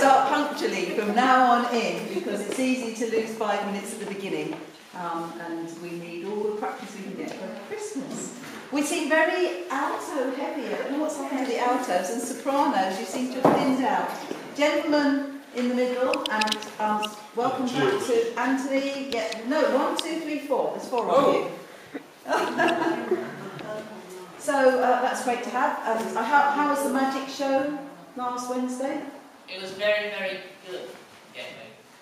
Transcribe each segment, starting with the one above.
start punctually from now on in because it's easy to lose five minutes at the beginning. Um, and we need all the practice we can get for Christmas. We seem very alto heavy. I don't know what's happened to the altos and sopranos. You seem to have thinned out. Gentlemen in the middle, and um, welcome back to Anthony. Yeah, no, one, two, three, four. There's four of you. so uh, that's great to have. Um, how, how was the magic show last Wednesday? It was very, very good.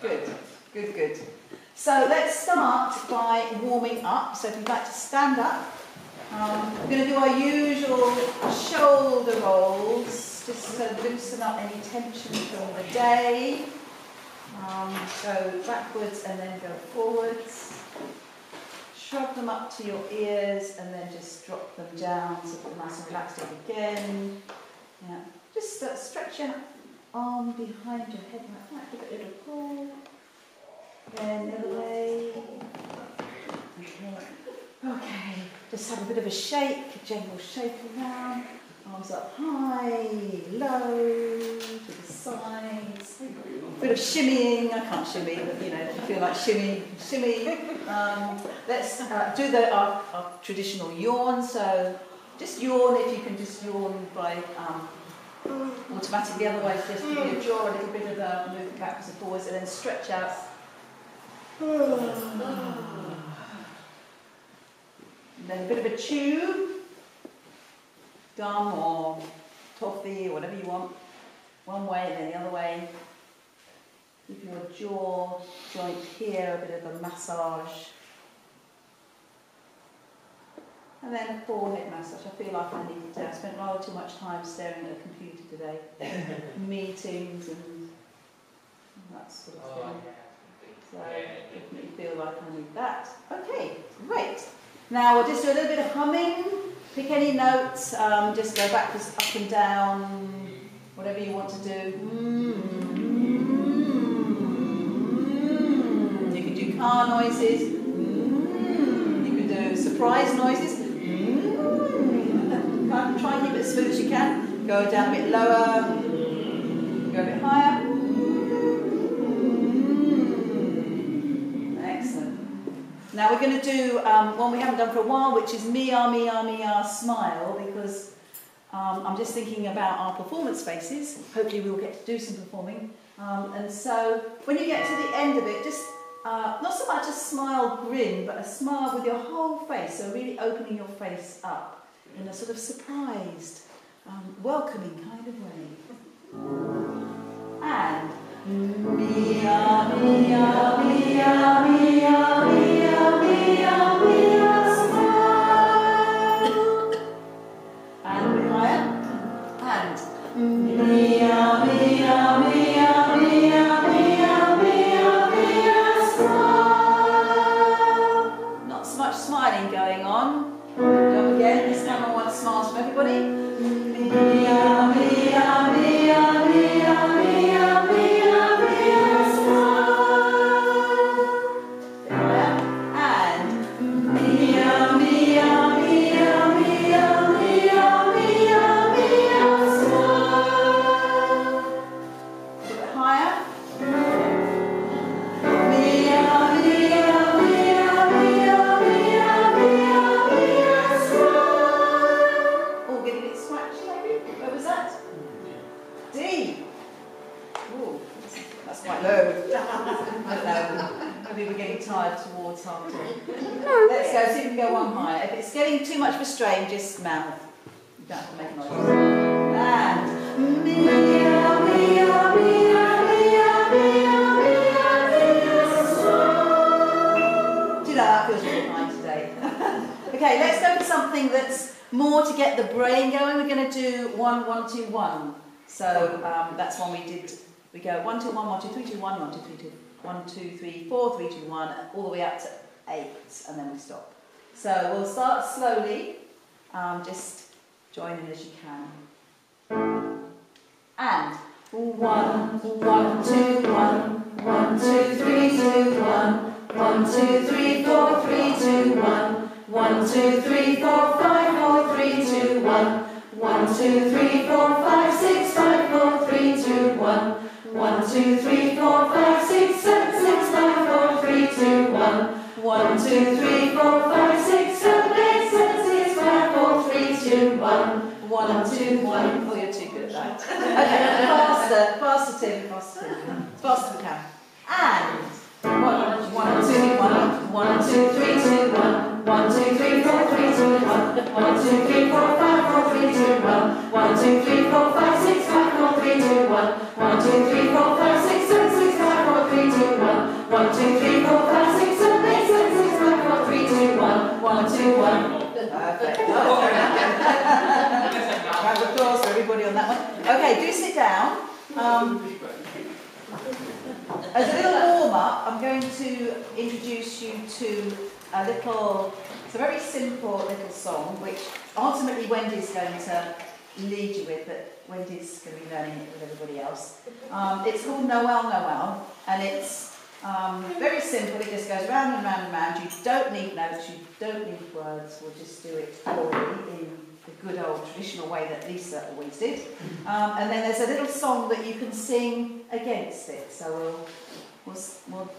Good, good, good. So let's start by warming up. So if you'd like to stand up, um, we're going to do our usual shoulder rolls, just to loosen up any tension from the day. Um, go backwards and then go forwards. Shrug them up to your ears and then just drop them down so they're nice and relaxed again. Yeah. Just uh, stretch your arm behind your head like that, give it a little pull. Then the other way. Okay. Just have a bit of a shake, a gentle shake around. Arms up high, low, to the sides. A bit of shimmying. I can't shimmy, but you know, if you feel like shimmy, shimmy. Um, let's uh, do the, our, our, traditional yawn. So just yawn if you can just yawn by um, automatically. Otherwise, just give your jaw a little bit of uh, a move backwards and forwards, and then stretch out. And then a bit of a chew, gum or toffee or whatever you want. One way and then the other way. Keep your jaw joint here, a bit of a massage. And then a forehead massage. I feel like I need to. I spent rather too much time staring at a computer today. Meetings and that sort of thing. So definitely feel like I need that. Okay, great. Now we'll just do a little bit of humming. Pick any notes. Um, just go backwards, up and down, whatever you want to do. Mm-hmm. You can do car noises. Mm-hmm. You can do surprise noises. Mm-hmm. Try and keep it as smooth as you can. Go down a bit lower. Go a bit higher. Excellent. Now we're going to do um, one we haven't done for a while, which is Mia, Mia, Mia, Smile, because um, I'm just thinking about our performance spaces. Hopefully we'll get to do some performing. Um, and so when you get to the end of it, just uh, not so much a smile grin, but a smile with your whole face, so really opening your face up in a sort of surprised, um, welcoming kind of way. And Mia, Mia, Mia, Mia, Mia, two, three, four, three, two, one, all the way up to eight, and then we stop. So we'll start slowly. Um, just join in as you can. And one, one, two, one, one, two, three, two, one, one, two, three, four, three, two, one, one, two, three, four, five, four, three, two, one, one, two, three, four, five, six, five, four, three, two, one, One, two, three, four, five, six, seven, two, one. One, two, three, four, five, six, seven, eight, seven, six, five, four, three, two, one. One, two, one. Oh, you're too good at that. Okay, faster, faster, Tim, faster. As we can. And one, two, one, One, two, three, two, one. One, two, three, four, three, two, one. One, two, three, four, five, four, three, two, one. One, two, three, four, five, six, five, four, three, two, one. One, two, three, four, five, six, three, two, one. One, two, three, four, five, six, seven, eight, seven, six, five, four, three, two, one. One, two, one. Perfect. Round of applause for everybody on that one. Okay, do sit down. Um, as a little warm up, I'm going to introduce you to a little, it's a very simple little song which ultimately Wendy's going to lead you with, but Wendy's going to be learning it with everybody else. Um, it's called Noel Noel and it's um, very simple, it just goes round and round and round. You don't need notes, you don't need words, we'll just do it orally in the good old traditional way that Lisa always did. Um, and then there's a little song that you can sing against it. So we'll, we'll, we'll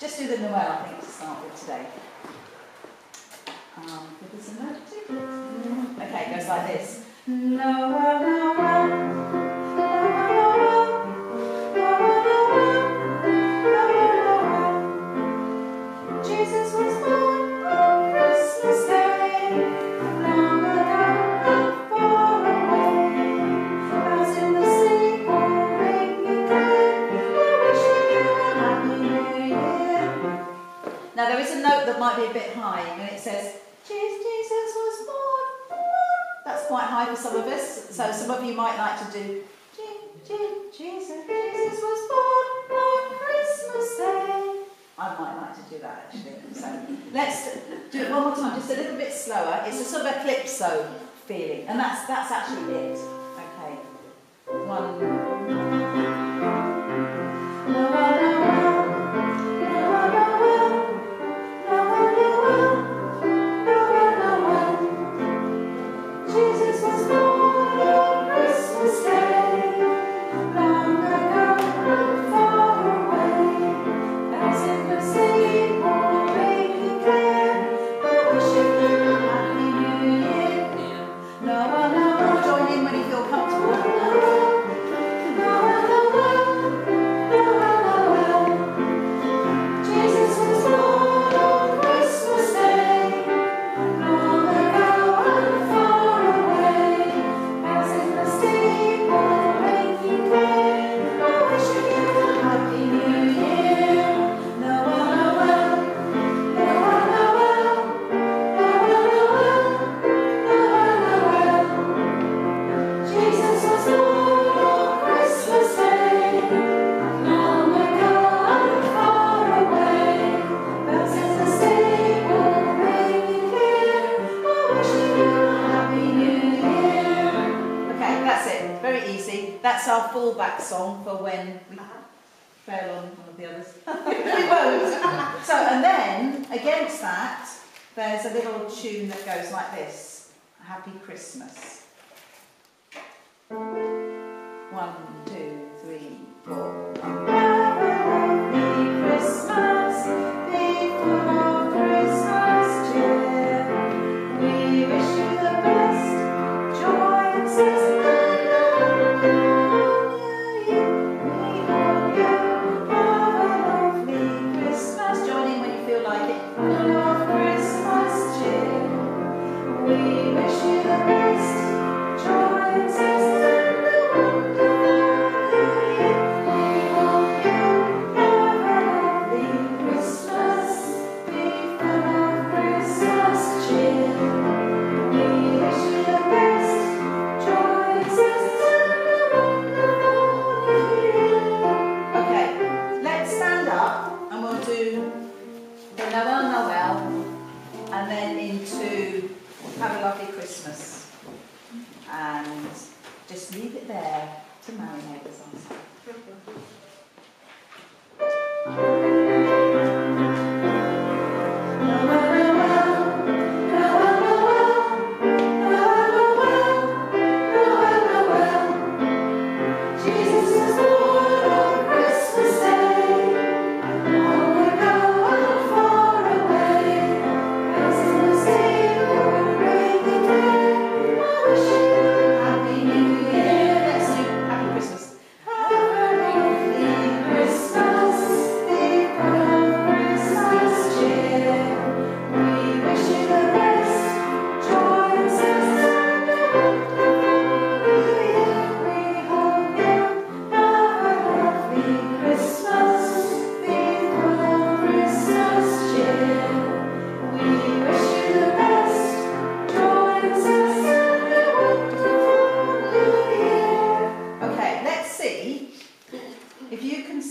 just do the Noel, I think, to start with today. Um, give us a note. Okay, it goes like this. Jesus was born on Christmas Day. Now there is a note that might be a bit high, and it says, "Je- Jesus quite high for some of us, so some of you might like to do, "Je- Je- Jesus, Jesus was born on Christmas Day. I might like to do that actually. So let's do it one more time, just a little bit slower. It's a sort of a calypso feeling, and that's that's actually it. Okay. One.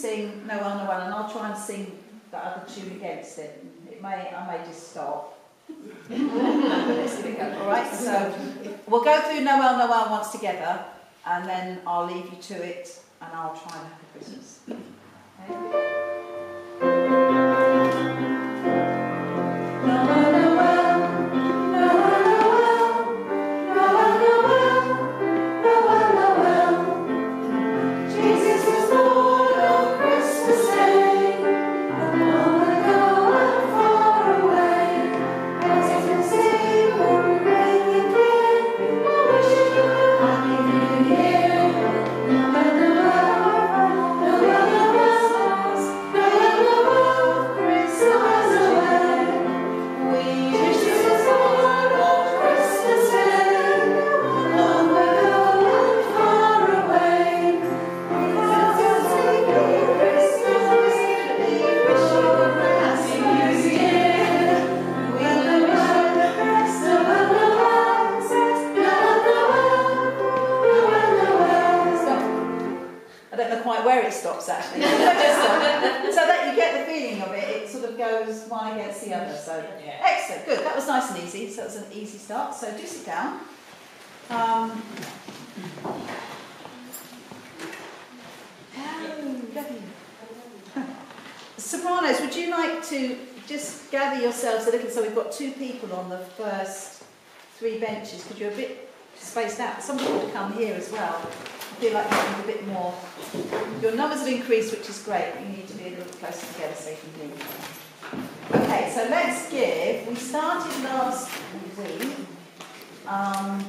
sing Moana one, and I'll try and sing that other tune against it. It may, I may just stop. All right, so we'll go through Noel Noel once together, and then I'll leave you to it, and I'll try and have a Christmas. Okay. Benches because you're a bit spaced out. Some people would come here as well. I feel like you need a bit more. Your numbers have increased, which is great. You need to be a little closer together so you can hear each. Okay, so let's give. We started last week. Um,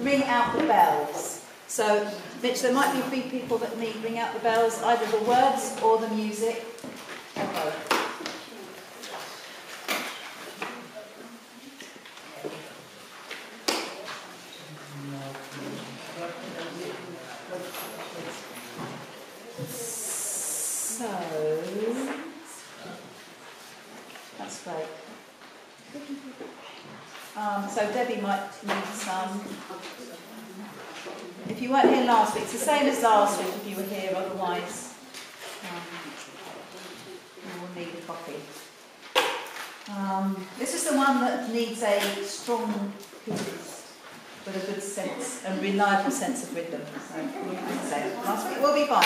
ring out the bells. So, Mitch, there might be three people that need ring out the bells, either the words or the music, or both. So, that's great. Um, so Debbie might need some. If you weren't here last week, it's the same as last week if you were here, otherwise um, you will need a copy. Um, this is the one that needs a strong pianist with a good sense and reliable sense of rhythm. So, so last week will be fine.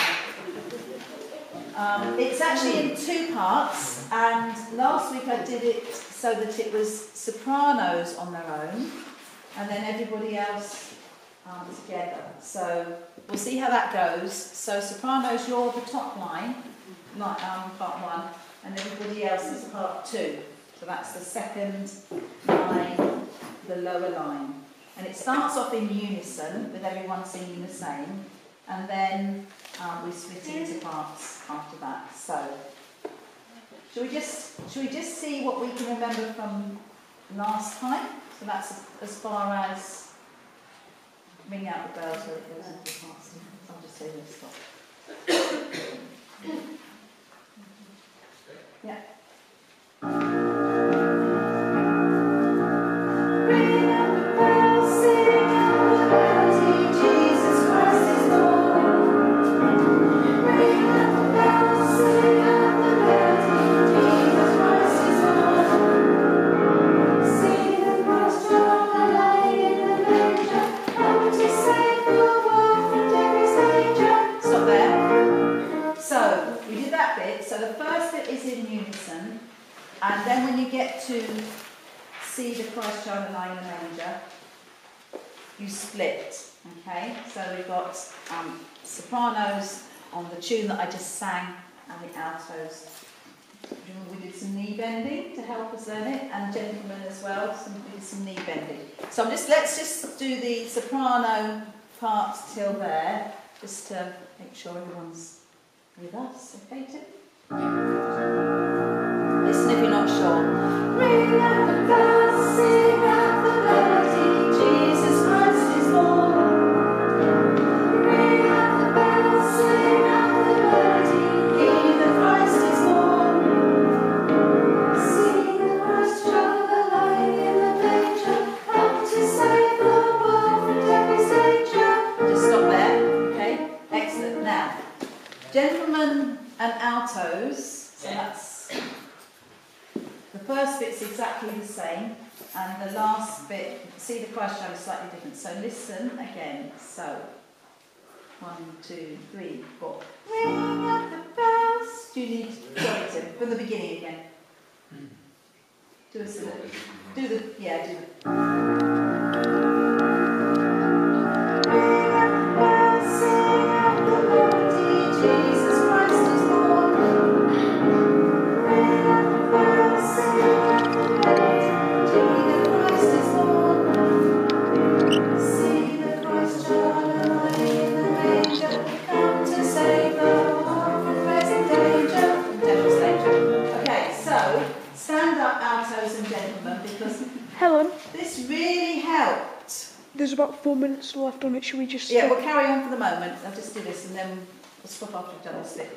Um, it's actually in two parts, and last week I did it so that it was sopranos on their own, and then everybody else um, together. So we'll see how that goes. So sopranos, you're the top line, um, part one, and everybody else is part two. So that's the second line, the lower line. And it starts off in unison with everyone singing the same, and then um, we split into parts after that. So, should we just shall we just see what we can remember from last time? So that's as far as ring out the bells it goes into parts. This stop. Yeah. So I'm just, let's just do the soprano part till there, just to make sure everyone's with us, okay, Tim? Listen if you're not sure. Remember gentlemen and altos, so that's the same. And the last bit, see the Christ child is slightly different. So listen again. So, one, two, three, four. Ring up the bells. Do you need to sorry, Tim, from the beginning again? Do a do the yeah, do the. It. Should we just Yeah, we'll carry on for the moment. I'll just do this and then we'll stop after we've done this bit.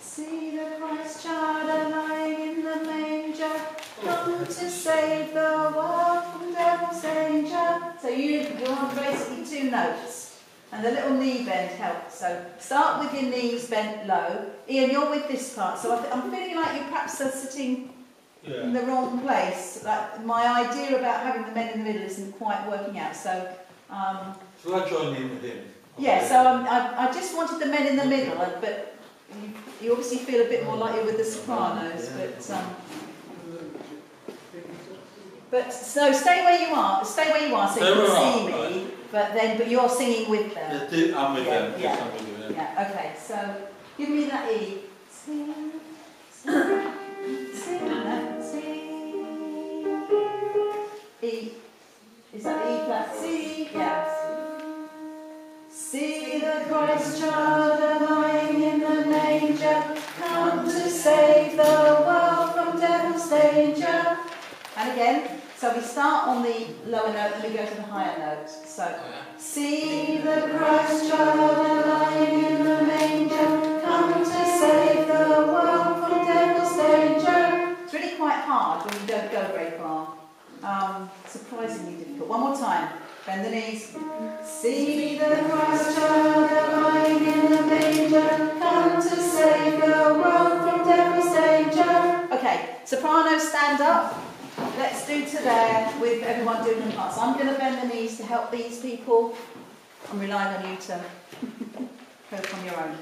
See the Christ child lying in the manger, come to save the world from devil's danger. So you, you're on basically two notes. And the little knee bend helps. So start with your knees bent low. Ian, you're with this part. So I th- I'm feeling like you perhaps are sitting in the wrong place. Like my idea about having the men in the middle isn't quite working out. So um, Shall I join in with him? yeah, so um, I, I just wanted the men in the middle, but you, you obviously feel a bit more like you're with the sopranos, but um, but so stay where you are, stay where you are so you can see am, me, but then but you're singing with them. I'm with Yeah, them. Yes, yeah. I'm with them. Yeah, okay, so give me that E. Sing, sing, sing that C. E. Is that E flat C? Yeah. See the Christ child lying in the manger, come to save the world from devil's danger. And again, so we start on the lower note and we go to the higher note. So, see the Christ child lying in the manger, come to save the world from devil's danger. It's really quite hard when you don't go very far. Um, surprisingly difficult. One more time. Bend the knees. See the Christ child lying in the manger, come to save the world from devil's danger. Okay, soprano, stand up. Let's do to there with everyone doing their parts. I'm going to bend the knees to help these people. I'm relying on you to cope on your own.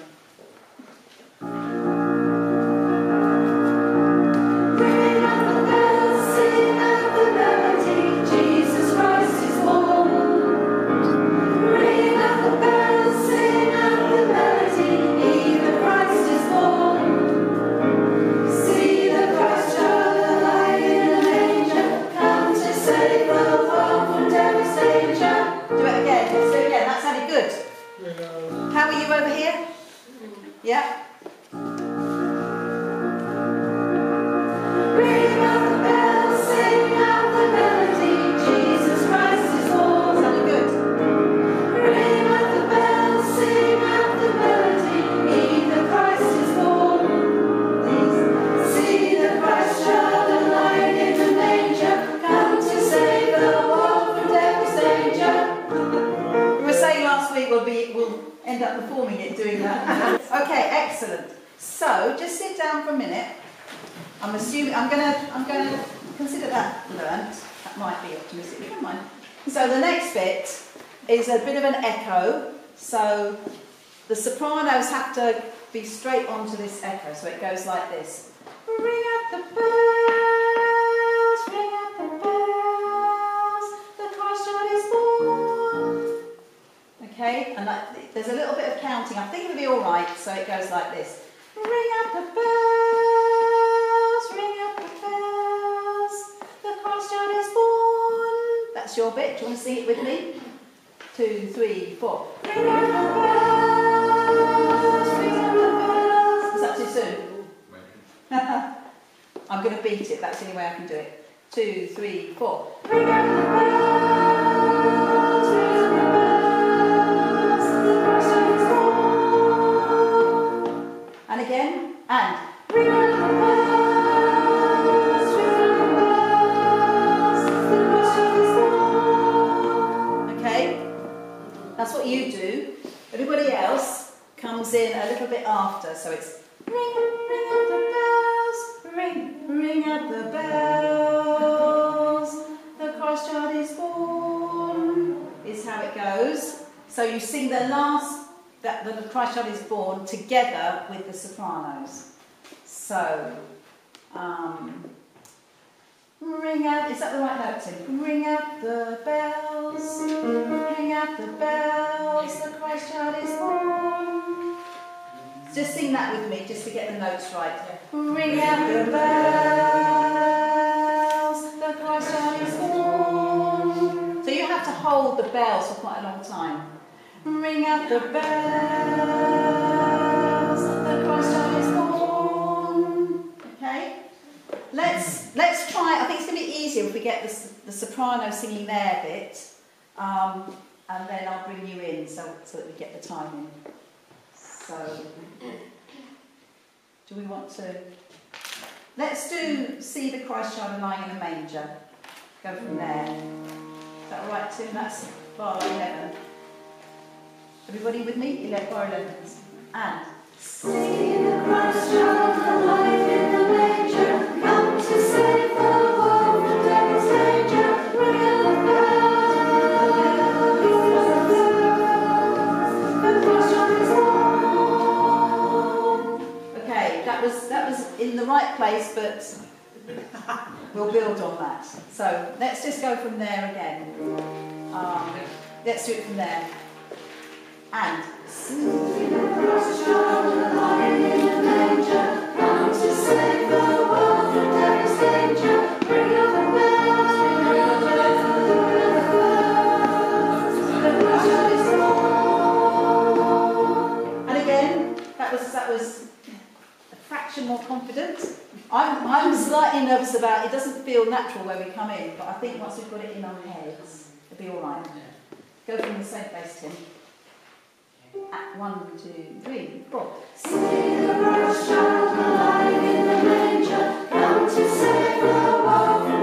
Excellent. So just sit down for a minute. I'm assuming I'm gonna I'm gonna consider that learnt. That might be optimistic, never mind. So the next bit is a bit of an echo. So the sopranos have to be straight onto this echo. So it goes like this. Ring up there's a little bit of counting. I think it'll be all right. So it goes like this: Ring up the bells, ring up the bells. The Christ child is born. That's your bit. Do you want to sing it with me? Two, three, four. Ring up the bells, ring up the bells. Is that too soon? I'm going to beat it. That's the only way I can do it. Two, three, four. Ring up to get the notes right. Ring out the bells. The Christ child is born. So you have to hold the bells for quite a long time. Ring out the bells, the Christ child is born. Okay? Let's let's try. I think it's going to be easier if we get the, the soprano singing their bit, um, and then I'll bring you in so so that we get the time in. So, do we want to? Let's do "See the Christ child lying in a manger." Go from there. Is that all right, Tim? That's bar eleven. Everybody with me? 11 bar 11. And See the Christ child alive in the manger, come to save in the right place, but we'll build on that. So let's just go from there again. Um, let's do it from there. And and again, that was that was more confident. I'm I'm slightly nervous about it. Doesn't feel natural where we come in, but I think once we've got it in our heads, it'll be all right. Go from the same place, Tim. At one, two, three, four. See the alive in the manger, come to save the world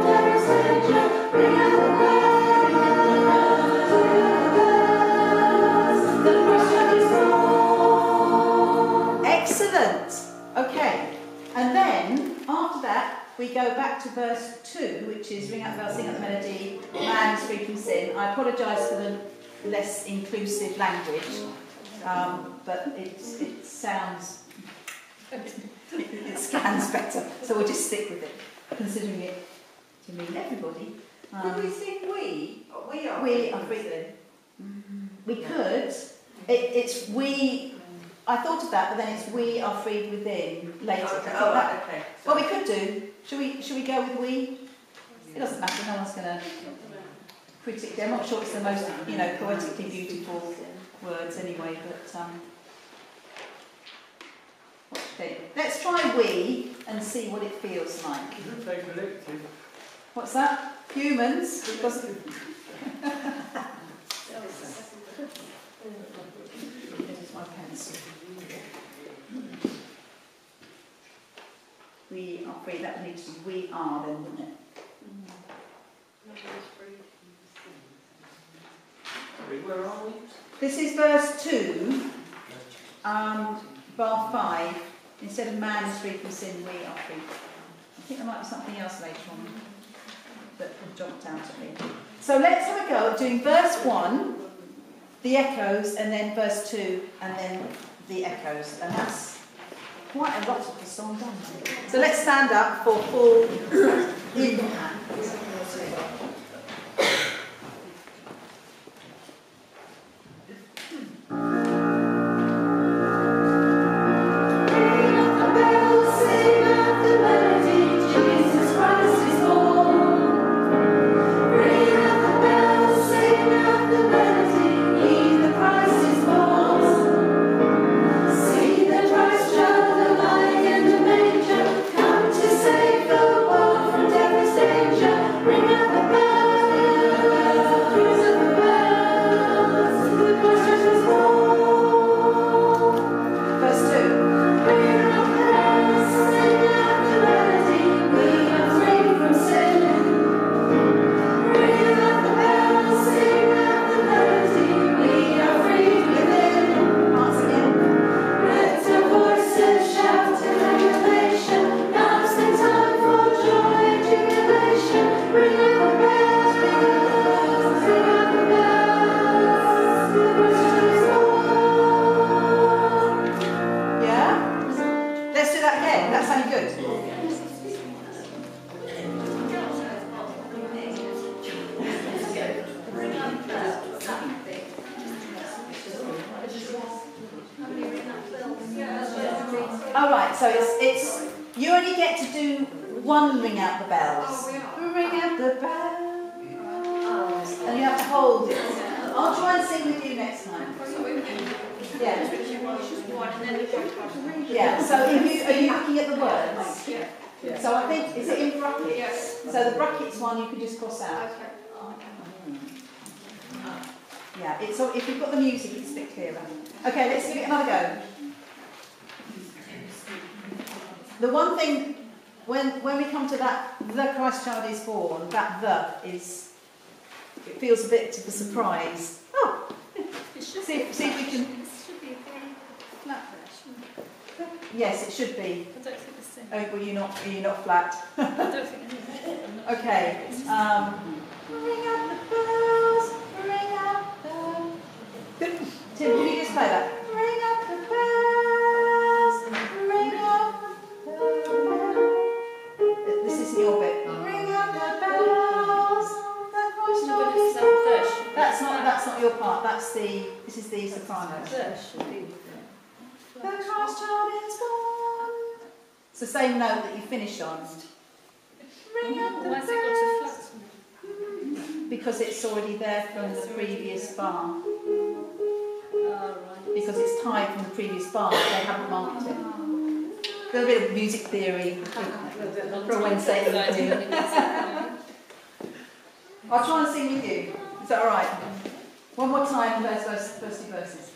we go back to verse two, which is ring out the bell, sing out the melody, man is free from sin. I apologise for the less inclusive language, um, but it, it sounds, it scans better, so we'll just stick with it, considering it to mean everybody. Could we Um, sing we? We are. We are free. we could. It, it's we. I thought of that, but then it's we are freed within later. I Okay, oh, that- right, okay. well, we could do. Should we? Should we go with we? It doesn't matter. No one's going to critic. I'm not sure it's the most, you know, poetically beautiful words anyway. But um, okay, let's try we and see what it feels like. They. What's that? Humans. My pencil. We are free. That needs to be we are then, wouldn't it? Where are we? This is verse 2, um, bar 5. Instead of man is free from sin, we are free. I think there might be something else later on that jumped out at me. So let's have a go at doing verse 1, the echoes, and then verse 2, and then the echoes. And that's quite a lot of the song done. So let's stand up for full in Are you not flat? okay. Um, ring out the bells, ring out the. Good. Tim, can you just play that? Ring out the bells, ring out the bells. This is the old bit. Ring out the bells, the Christ always comes. That's not that's not your part. That's the this is the soprano. The Christ child is born. It's the same note that you finish on. Ring the. Because it's already there from the previous bar. Because it's tied from the previous bar, they haven't marked it. A little bit of music theory for Wednesday evening. I'll try and sing with you. Is that all right? One more time, those first, first two verses.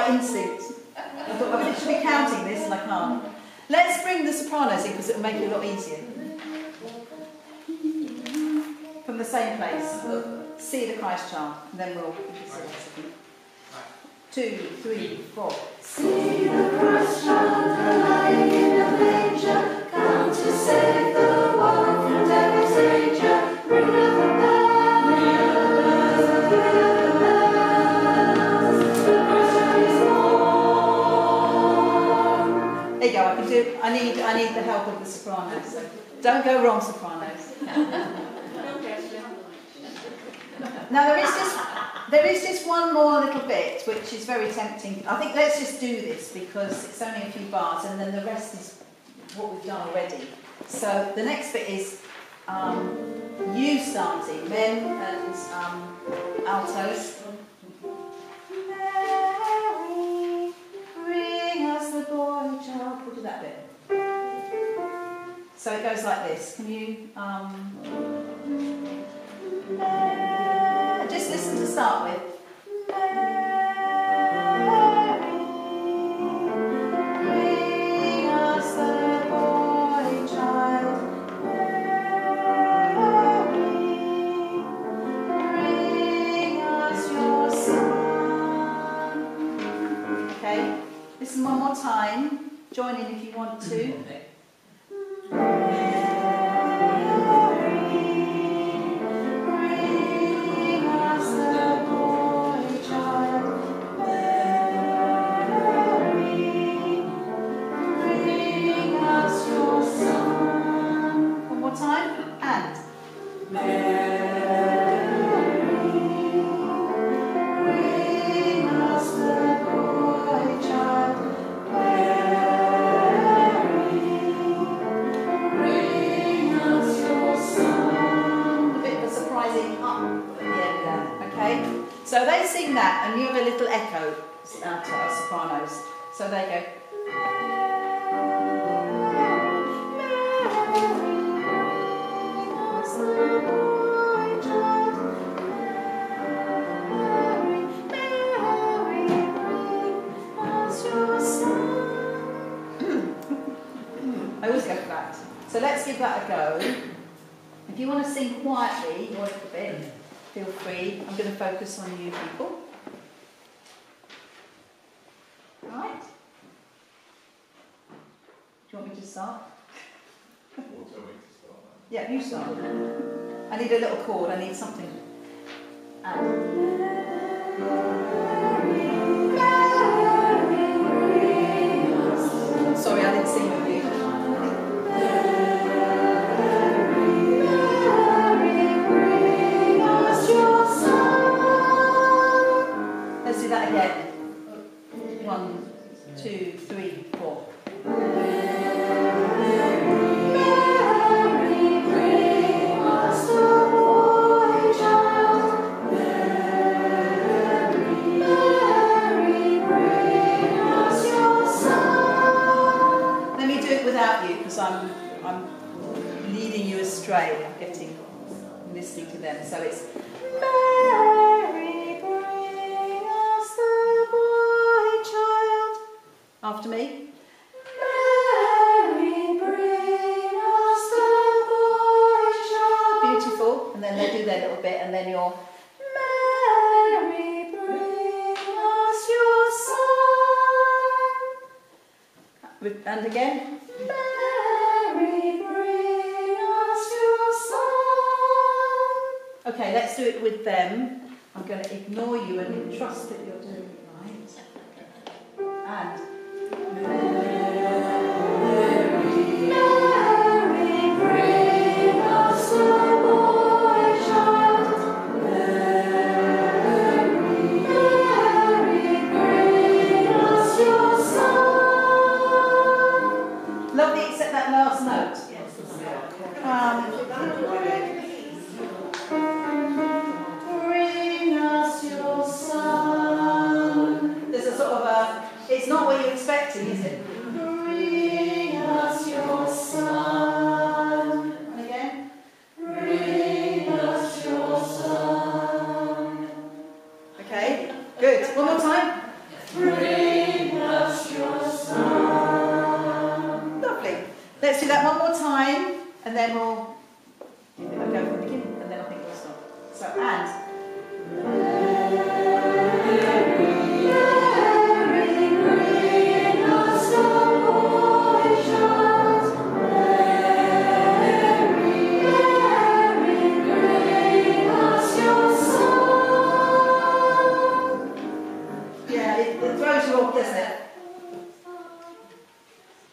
my instinct. I thought, I should be counting this and I can't. Let's bring the sopranos in because it'll make it a lot easier. From the same place. Look, see the Christ child, and then we'll. Two, three, four. See the Christ child lying in a manger, come to save the world from devil's danger. I need, I need the help of the sopranos. So don't go wrong, sopranos. now there is this, there is this one more little bit which is very tempting. I think let's just do this because it's only a few bars, and then the rest is what we've done already. So the next bit is um, you starting, men and um, altos. Mary bring us the boy child. We'll do that bit. So it goes like this. Can you um, just listen to start with? one more time. Join in if you want to. Mm-hmm. Yeah, you start. I need a little chord, I need something. getting listening to them. So it's Mary, bring us the boy child. After me.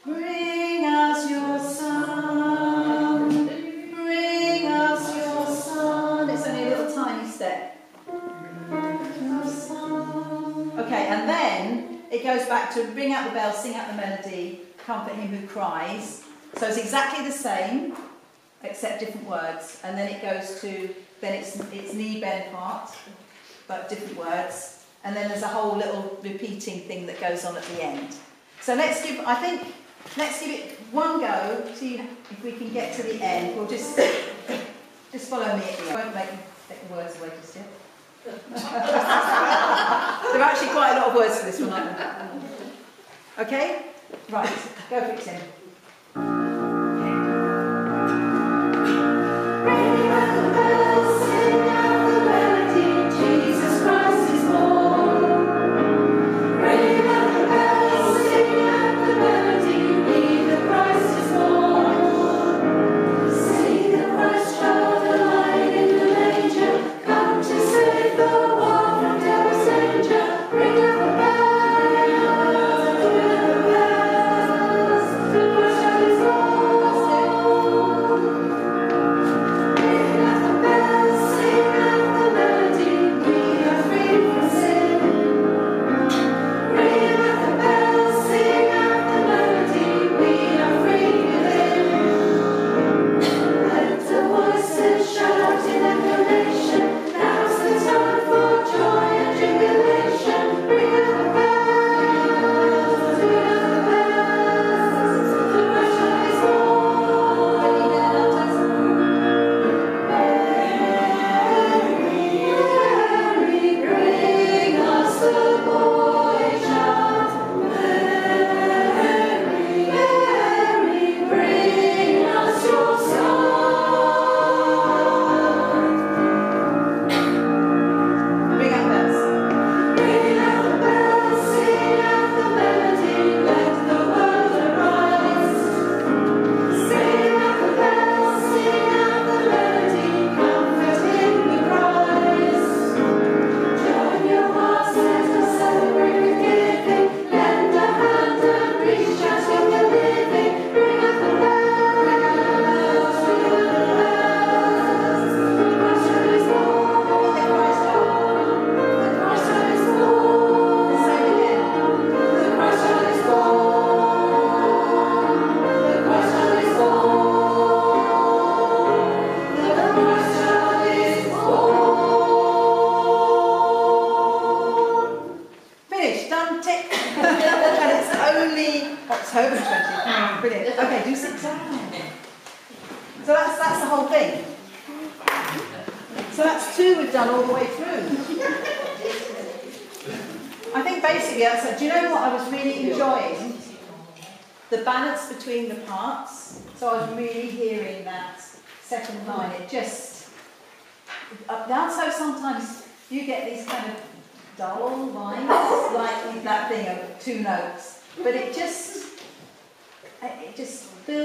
Bring us your son. Bring us your son. It's only a little tiny step. Okay, and then it goes back to ring out the bell, sing out the melody, comfort him who cries. So it's exactly the same, except different words. And then it goes to, then it's, it's knee bend part, but different words. And then there's a whole little repeating thing that goes on at the end. So let's give, I think, let's give it one go, see if we can get to the end. We'll just, just follow me end. Won't make, the words away just yet. there are actually quite a lot of words for this one. Okay? Right, go for it.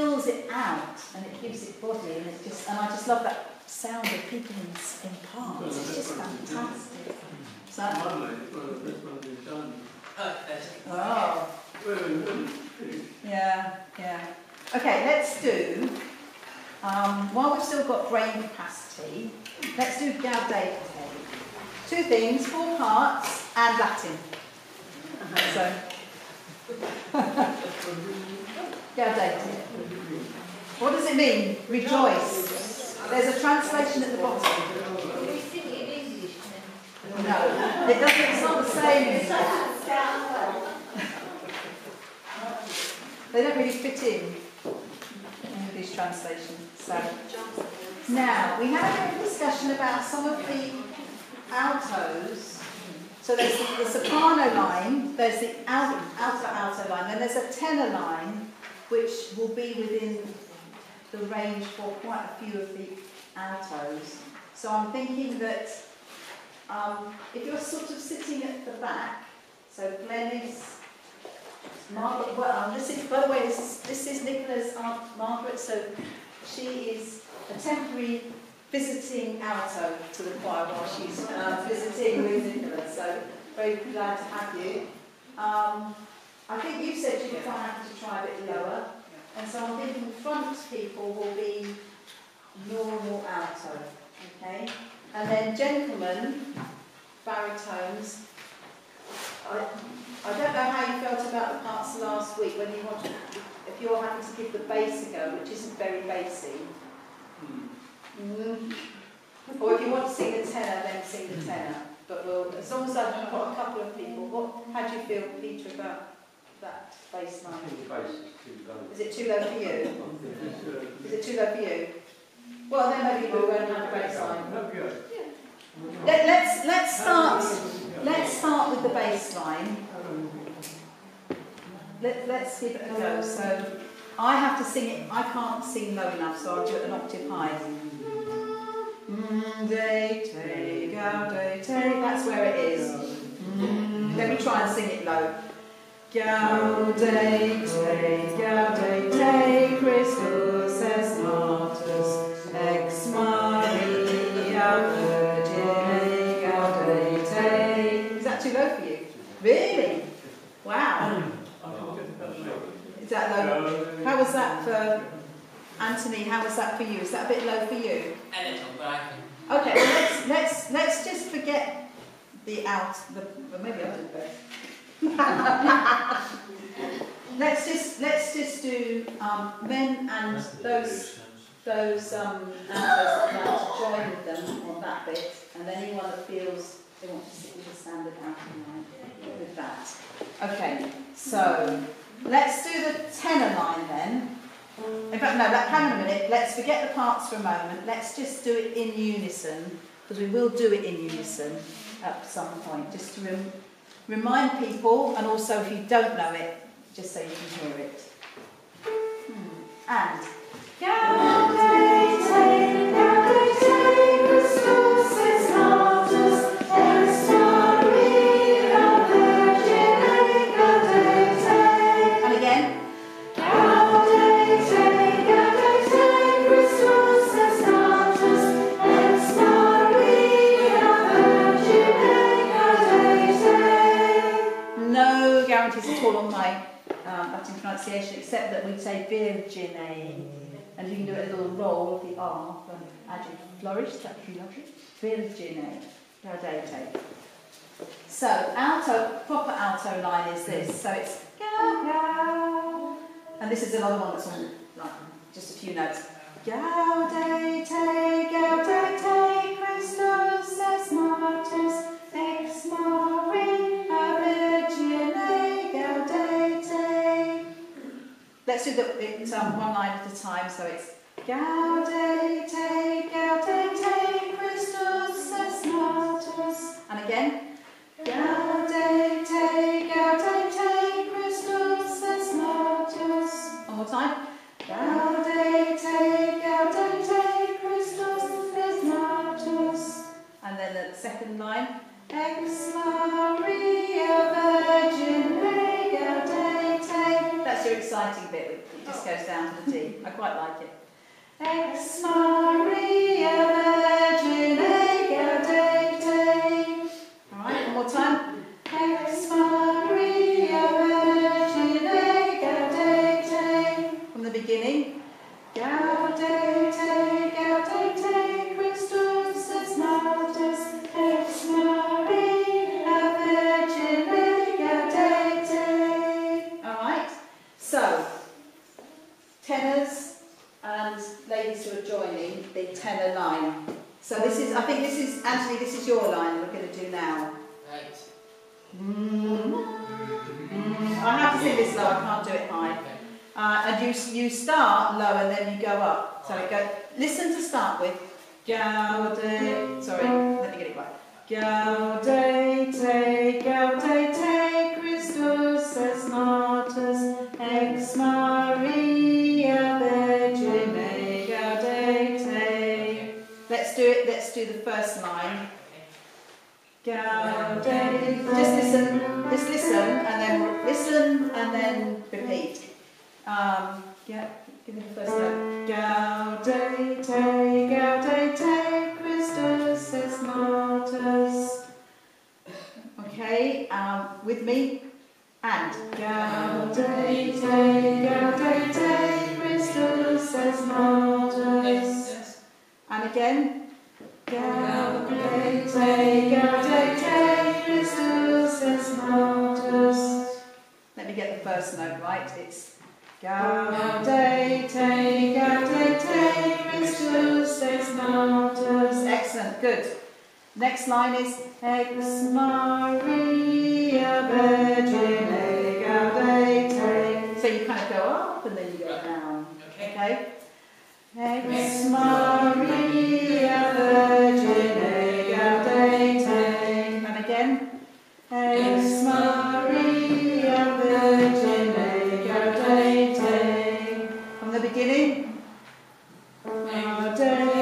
Fills it out and it gives it body and it just, and I just love that sound of people in, in parts. It's just fantastic. So, Lovely, well, this one is done. oh, Well, it wouldn't yeah, yeah. Okay, let's do, um, while we've still got brain capacity, let's do Gaudete. Two things, four parts and Latin. So, Gaudete. What does it mean? Rejoice. There's a translation at the bottom. No, it doesn't, it's not the same. They don't really fit in these translations. So now we had a discussion about some of the altos. So there's the, the soprano line, there's the al- alto alto line, then there's a tenor line, which will be within the range for quite a few of the altos. So I'm thinking that um, if you're sort of sitting at the back, so Glenys, Margaret, well, this is, by the way, this is, this is Nicola's aunt Margaret, so she is a temporary visiting alto to the choir while she's uh, visiting with Nicola, so very glad to have you. Um, I think you said you'd quite happy to try a bit lower, and so I'm thinking front people will be normal alto, okay? And then gentlemen, baritones, I, I don't know how you felt about the parts last week when you wanted, if you're having to give the bass a go, which isn't very bassy. Mm. Or if you want to sing the tenor, then sing the tenor. But we'll, as long as I've got a couple of people, what, how do you feel, Peter, about that bass line? Is it too low for you? Is it too low for you? Well, then maybe we'll go and have a bass line. Let, let's, let's start, let's start with the baseline. Let, let's give it a go. So I have to sing it, I can't sing low enough, so I'll do it an octave high. Mm, day, take, out, day, take. That's where it is. Mm, let me try and sing it low. Gaude, te, gaude, Christus es martus, ex Maria Virgine, gaude. Is that too low for you? Really? Wow. Is that low? How was that for Anthony? How was that for you? Is that a bit low for you? A little, but I can. Okay, let's let's let's just forget the out. The well, maybe I'll do both. let's just let's just do um, men and those those um, that want to join with them on that bit, and anyone that feels they want to sit with a standard outline with that. Okay, so let's do the tenor line then. In fact, no, hang on a minute. Let's forget the parts for a moment. Let's just do it in unison, because we will do it in unison at some point, just to remind people, and also if you don't know it, just so you can hear it. Hmm. And. Gaudete, roll of the R from adjective flourish, lovely. Virgine, gaudete. So, alto, proper alto line is this. So it's ga ga, and this is another one that's on like just a few notes. Gaudete, gaudete, Christus es martus, ex Maria Virgine, gaudete. Let's do the, it um, one line at a time. So it's gaudete, gaudete, Christus es martus, and again. Gaudete, gaudete, Christus es martus. One more time. Gaudete, gaudete, Christus es martus. And then the second line. Ex Maria Virgine gaudete. That's your exciting bit. It just goes down to the D. I quite like it. Ex Maria. All right, one more time. Ex Maria. From the beginning. Gaudete, gaudete, Christus ex Maria gaudete. All right. So, tenors and ladies who are joining the tenor line. So this is, I think this is, Anthony, this is your line we're going to do now. Right. Mm. Mm. I have to sing this low, I can't do it high. Uh, and you, you start low and then you go up. So go, listen to start with. Gaudete, sorry, let me get it right. Gaudete, gaudete, Christus es martus, ex Maria let's do the first line. Just listen, just listen, and then listen, and then repeat. Um, yeah, give me the first note. Gaudete, gaudete, Christus es martus. Okay, um, with me. And gaudete, gaudete, Christus es martus. Yes. And again. Gaudete, Christus es martus. first note right. It's Gaudete, gaudete, Christus ex natus. Excellent, good. Next line is Ex Maria Virgine gaudete. So you kind of go up and then you go down. Okay. Okay? Ex Maria Gaudete,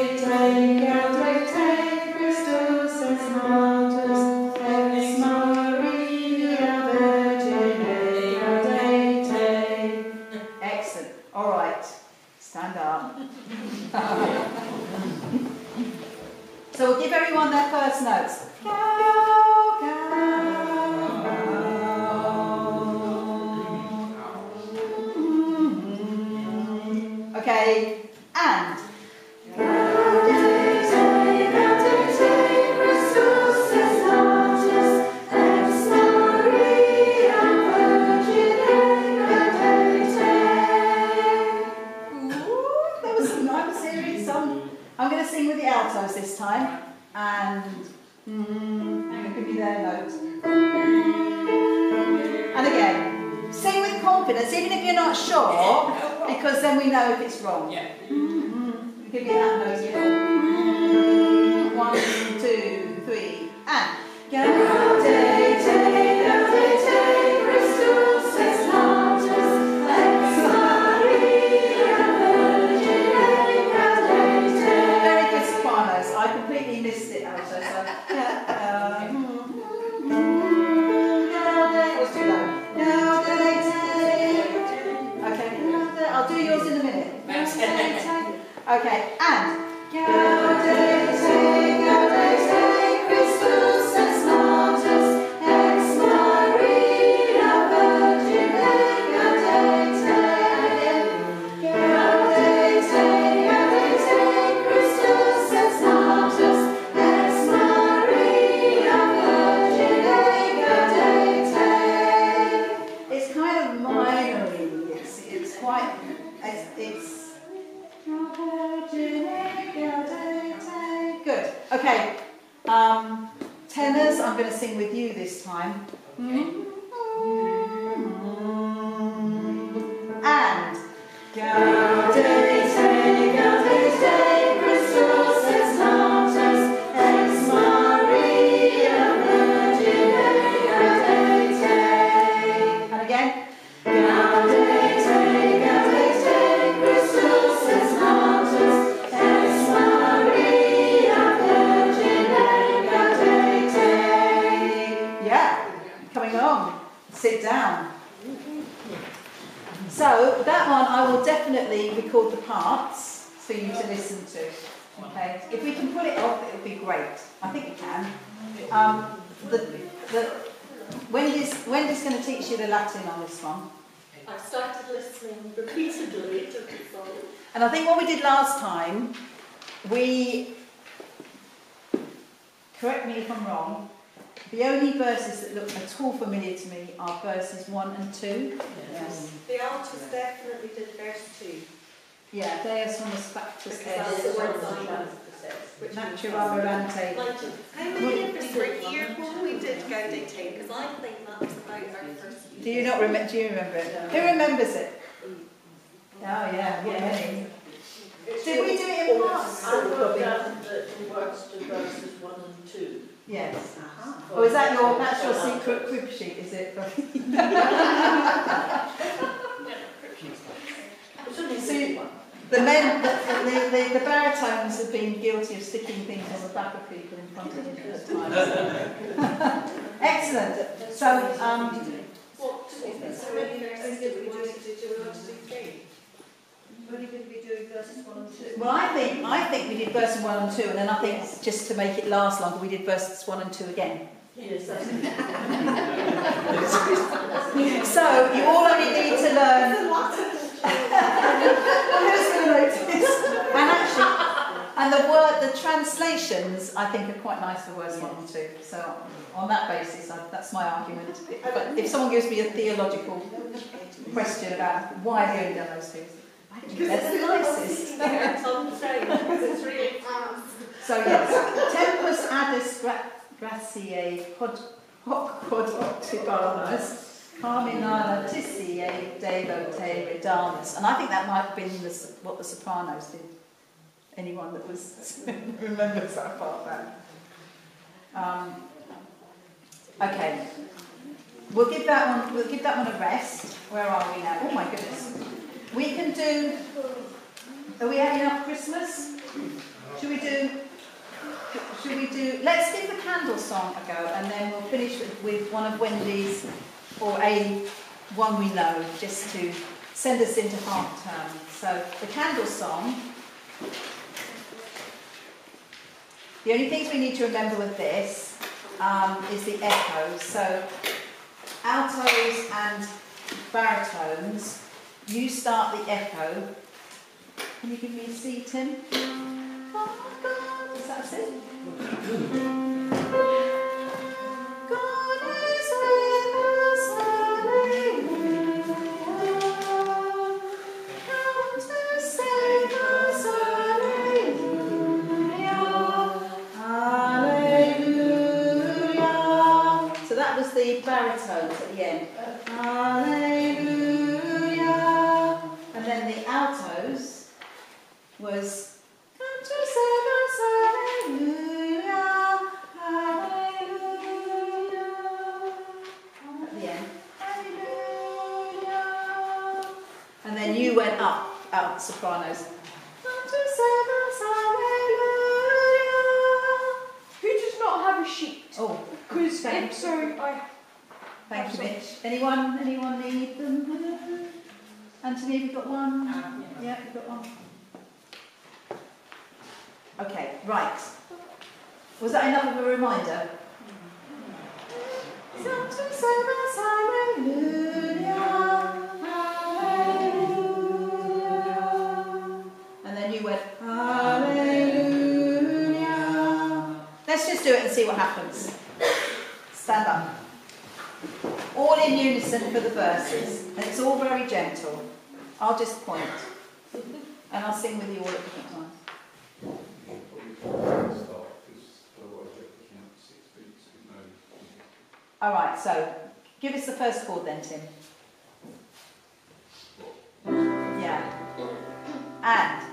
Yeah, Deus homus factus Because the est, ones I know. morante. How many of us were here when we did Gaudete? Because I think that was about our first Do you not remember? Do you remember it? Who remembers it? Mm. Oh yeah, yeah. many. Did we do it in parts? I wrote down that he works to verses one and two. Yes. Oh, is that your that's your secret crib sheet? Is it? It's only See- one. The men, the, the, the, the baritones have been guilty of sticking things on the back of people in front of them at times. Excellent. So, um, What, so many verses did we do? Did you want to do three? Only going to be doing verses one and two. well, I think I think we did verses one and two, and then I think just to make it last longer, we did verses one and two again. Yes, So you all only need to learn. Who's going to? And actually, And the word, the translations, I think, are quite nice for verse one and two. So on that basis, I, that's my argument. But if someone gives me a theological question about why have you only done those two, I think they're the nicest. It's on the same, because it's really So yes, tempus adis gra- gratiae quod hoc quod optabamus And I think that might have been the, what the Sopranos did. Anyone that was remembers that part back. Um, okay, we'll give that one. We'll give that one a rest. Where are we now? Oh my goodness. We can do. Are we having enough Christmas? Should we do? Should we do? Let's give the candle song a go, and then we'll finish with, with one of Wendy's, or a one we know, just to send us into half term. So the candle song. The only things we need to remember with this um, is the echoes. So altos and baritones, you start the echo. Can you give me a C, Tim? Oh my God, is that it? God Anyone, anyone need them? Anthony, have you got one? Um, yeah, you've got one. Okay, right. Was that enough of a reminder? Come to save us, hallelujah, hallelujah. And then you went, hallelujah. Let's just do it and see what happens. Stand up. In unison for the verses, and it's all very gentle. I'll just point, and I'll sing with you all at different times. All right, so give us the first chord then, Tim. Yeah. And.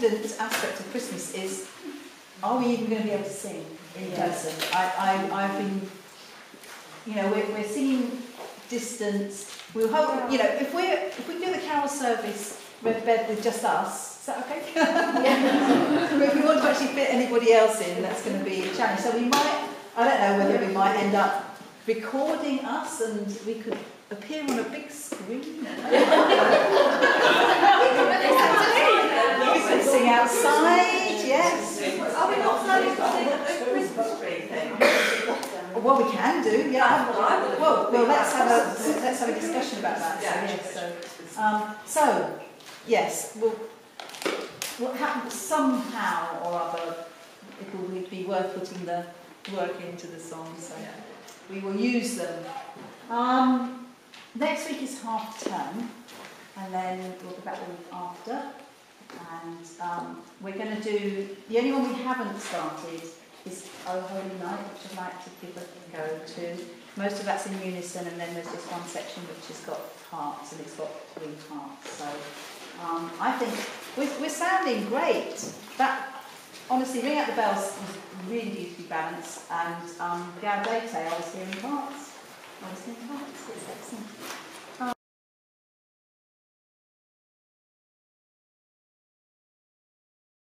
Least aspect of Christmas is, are we even going to be able to sing in person? I, I, I've been, you know, we're, we're singing distance. We'll hope, you know, if we're, if we do the carol service, red bed with just us, is that okay? But if we want to actually fit anybody else in, that's going to be a challenge. So we might, I don't know whether we might end up recording us and we could appear on a big screen. We could sing outside, yes. Are we not planning to at the Christmas tree thing? Well, we can do, yeah. That's what I would have Well, well, let's have a, let's have a discussion about that, so, Yeah. yes, so. Um, so, yes, well, what happens somehow or other, it will be worth putting the work into the song, so yeah. we will use them. Um, next week is half term, and then we'll be back the week after. And um, we're going to do, the only one we haven't started is Oh Holy Night, which I'd like to give a go to. Most of that's in unison, and then there's just one section which has got parts, and it's got three parts. So um, I think we're, we're sounding great. That honestly, Ring Out the Bells was really beautifully balanced, and um, Gaudete, I was hearing parts. I was hearing parts. It's excellent.